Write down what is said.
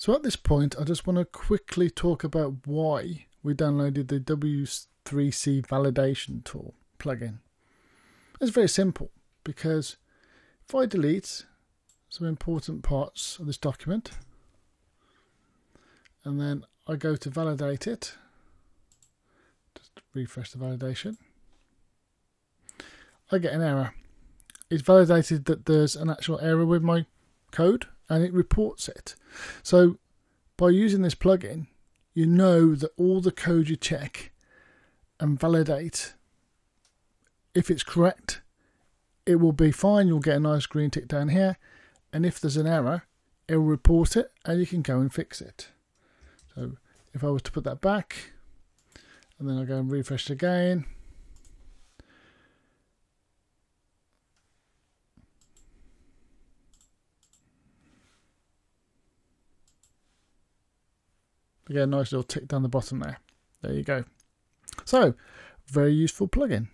So at this point, I just want to quickly talk about why we downloaded the W3C validation tool plugin. It's very simple because if I delete some important parts of this document and then I go to validate it, just refresh the validation, I get an error. It's validated that there's an actual error with my code and it reports it. So by using this plugin, you know that all the code you check and validate, if it's correct, it will be fine. You'll get a nice green tick down here. And if there's an error, it will report it and you can go and fix it. So if I was to put that back and then I go and refresh it again, Again, nice little tick down the bottom there. There you go. So, very useful plugin.